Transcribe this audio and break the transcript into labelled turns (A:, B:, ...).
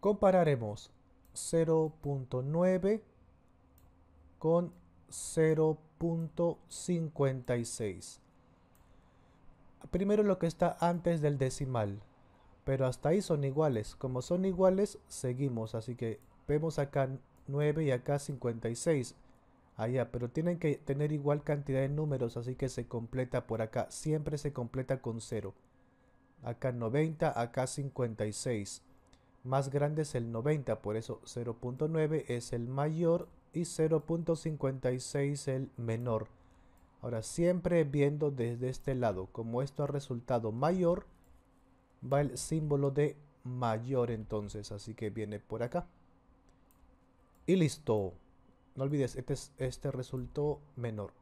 A: Compararemos 0.9 con 0.56. Primero lo que está antes del decimal, pero hasta ahí son iguales. Como son iguales, seguimos. Así que vemos acá 9 y acá 56. Allá, pero tienen que tener igual cantidad de números, así que se completa por acá. Siempre se completa con 0. Acá 90, acá 56. Más grande es el 90, por eso 0.9 es el mayor y 0.56 el menor. Ahora siempre viendo desde este lado, como esto ha resultado mayor, va el símbolo de mayor entonces, así que viene por acá. Y listo. No olvides, este, este resultó menor.